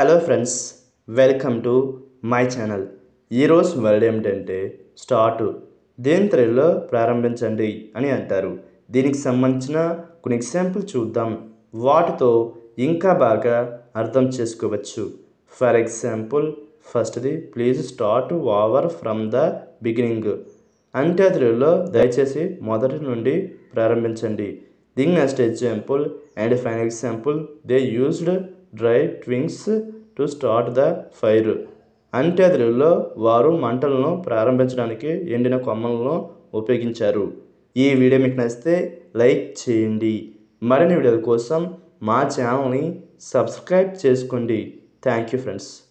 Hello friends welcome to my channel ఈరోజు word ఏమిటంటే start దేని త్రీలో ప్రారంభించండి అని అంటారు. దీనికి సంబంధించిన కొన్ని ఎగ్జాంపుల్ చూద్దాం. వాటితో ఇంకా బాగా అర్థం చేసుకోవచ్చు. ఫర్ ఎగ్జాంపుల్ ఫస్ట్ది please start over from the beginning అంటే తెలుగులో దయచేసి మొదటి నుండి ప్రారంభించండి. దీని next example and final example they used dry twigs to start the fire అంటే వారు మంటలను ప్రారంభించడానికి ఎండిన కొమ్మలను ఉపయోగించారు. ఈ వీడియో మీకు నచ్చితే లైక్ చేయండి. మరిన్ని వీడియోల కోసం మా ఛానల్ని సబ్స్క్రైబ్ చేసుకోండి. Thank you friends